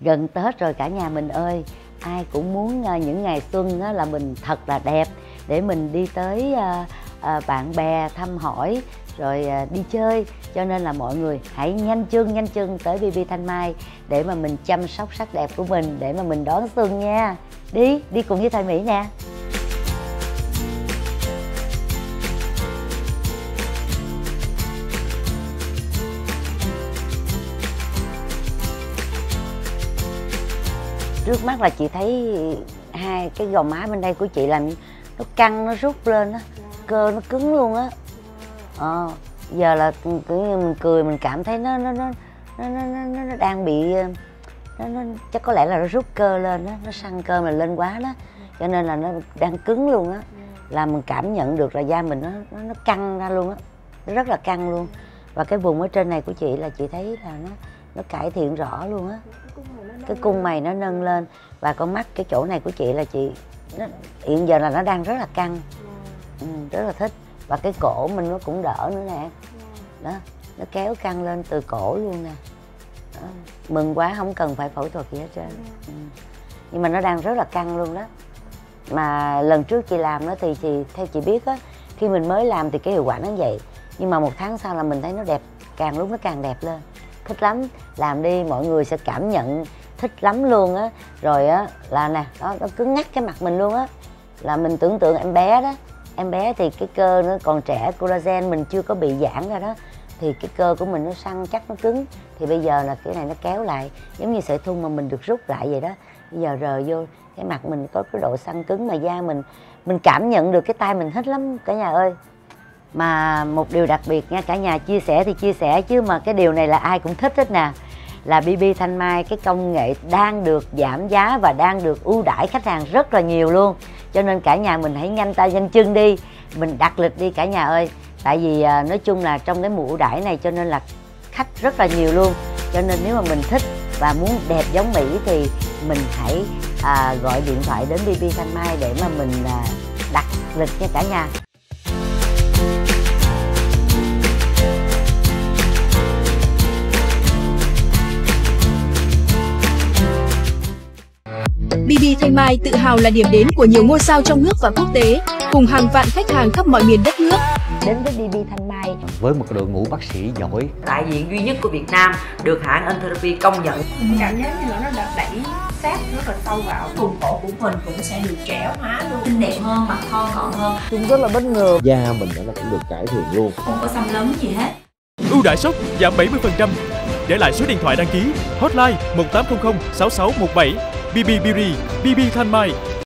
gần tết rồi cả nhà mình ơi, ai cũng muốn à, những ngày xuân là mình thật là đẹp để mình đi tới à, à, bạn bè thăm hỏi, rồi đi chơi. Cho nên là mọi người hãy nhanh chân nhanh chân tới BB Thanh Mai để mà mình chăm sóc sắc đẹp của mình, để mà mình đón xuân nha. Đi đi cùng với thầy Mỹ nè. Trước mắt là chị thấy hai cái gò má bên đây của chị làm nó căng nó rút lên á. Cơ nó cứng luôn á. Ờ giờ là cứ như mình cười mình cảm thấy nó nó nó nó nó, nó, nó đang bị ờ, nó, nó chắc có lẽ là nó rút cơ lên đó nó săn cơ mà lên quá đó. Cho nên là nó đang cứng luôn á. Là mình cảm nhận được là da mình nó nó, nó căng ra luôn á. Nó rất là căng luôn. Và cái vùng ở trên này của chị là chị thấy là nó nó cải thiện rõ luôn á. Cái cung mày nó nâng lên. Và con mắt cái chỗ này của chị là chị nó, hiện giờ là nó đang rất là căng. Ừ, rất là thích. Và cái cổ mình nó cũng đỡ nữa nè. Đó nó kéo căng lên từ cổ luôn nè. Đó. mừng quá không cần phải phẫu thuật gì hết trơn. Ừ. nhưng mà nó đang rất là căng luôn đó. Mà lần trước chị làm đó thì chị theo chị biết á khi mình mới làm thì cái hiệu quả nó vậy. Nhưng mà một tháng sau là mình thấy nó đẹp càng lúc nó càng đẹp lên thích lắm. Làm đi, mọi người sẽ cảm nhận thích lắm luôn á. Rồi á, là nè, đó, nó cứ ngắt cái mặt mình luôn á. Là mình tưởng tượng em bé đó. Em bé thì cái cơ nó còn trẻ, collagen mình chưa có bị giãn ra đó. Thì cái cơ của mình nó săn chắc, nó cứng. Thì bây giờ là cái này nó kéo lại, giống như sợi thun mà mình được rút lại vậy đó. Bây giờ rờ vô, cái mặt mình có cái độ săn cứng mà da mình mình cảm nhận được cái tay mình thích lắm, cả nhà ơi mà một điều đặc biệt nha cả nhà chia sẻ thì chia sẻ chứ mà cái điều này là ai cũng thích hết nè. Là BB Thanh Mai cái công nghệ đang được giảm giá và đang được ưu đãi khách hàng rất là nhiều luôn. Cho nên cả nhà mình hãy nhanh tay nhanh chân đi mình đặt lịch đi cả nhà ơi. Tại vì à, nói chung là trong cái mùa ưu đãi này cho nên là khách rất là nhiều luôn. Cho nên nếu mà mình thích và muốn đẹp giống Mỹ thì mình hãy à, gọi điện thoại đến BB Thanh Mai để mà mình à, đặt lịch nha cả nhà. Thanh Mai tự hào là điểm đến của nhiều ngôi sao trong nước và quốc tế, cùng hàng vạn khách hàng khắp mọi miền đất nước. đến với BB Thanh Mai. Với một đội ngũ bác sĩ giỏi. Đại diện duy nhất của Việt Nam được hãng Entherapy công nhận. Cảm giác như là nó đã đẩy sát rất là sâu vào. Vùng cổ của mình cũng sẽ được trẻ hóa luôn. Xinh đẹp hơn mặt thon gọn hơn. Chúng rất là bất ngờ. Da mình nó cũng được cải thiện luôn. Không có xăm lấn gì hết. Ưu đãi sốc giảm 70%. Để lại số điện thoại đăng ký. Hotline 1800 6617 BB Beauty BB Thanh Mai